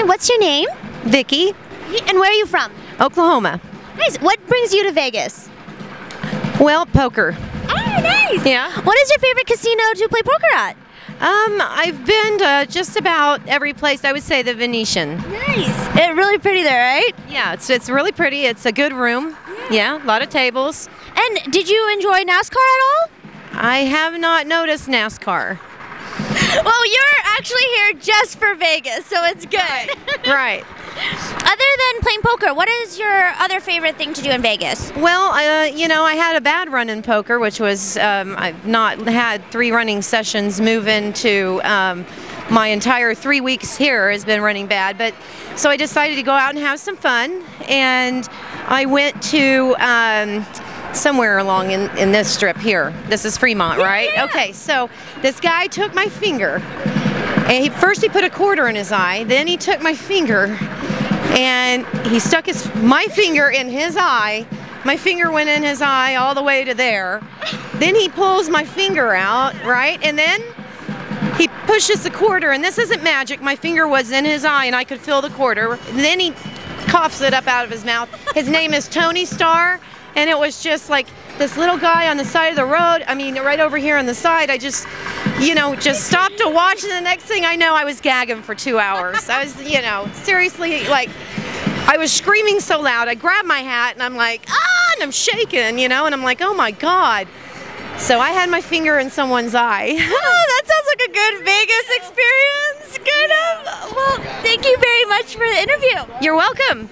Hey, what's your name? Vicky, And where are you from? Oklahoma. Nice. What brings you to Vegas? Well, poker. Oh, nice. Yeah. What is your favorite casino to play poker at? Um, I've been to just about every place. I would say the Venetian. Nice. It's really pretty there, right? Yeah, it's it's really pretty. It's a good room. Yeah, a lot of tables. And did you enjoy NASCAR at all? I have not noticed NASCAR. Well, you're actually here just for Vegas, so it's good. right. Other than playing poker, what is your other favorite thing to do in Vegas? Well, uh, you know, I had a bad run in poker, which was um, I've not had three running sessions. Move into um, my entire three weeks here has been running bad, but so I decided to go out and have some fun, and I went to. Um, somewhere along in, in this strip here. This is Fremont, right? Okay, so this guy took my finger. And he, first he put a quarter in his eye, then he took my finger and he stuck his my finger in his eye. My finger went in his eye all the way to there. Then he pulls my finger out, right? And then he pushes the quarter, and this isn't magic. My finger was in his eye, and I could feel the quarter. And then he coughs it up out of his mouth. His name is Tony Starr, and it was just like this little guy on the side of the road. I mean, right over here on the side. I just, you know, just stopped to watch, and the next thing I know, I was gagging for two hours. I was, you know, seriously, like, I was screaming so loud. I grabbed my hat, and I'm like, ah, and I'm shaking, you know, and I'm like, oh my God. So I had my finger in someone's eye. Oh, that sounds like a good Vegas experience. Good. Um, well, thank you very much for the interview. You're welcome.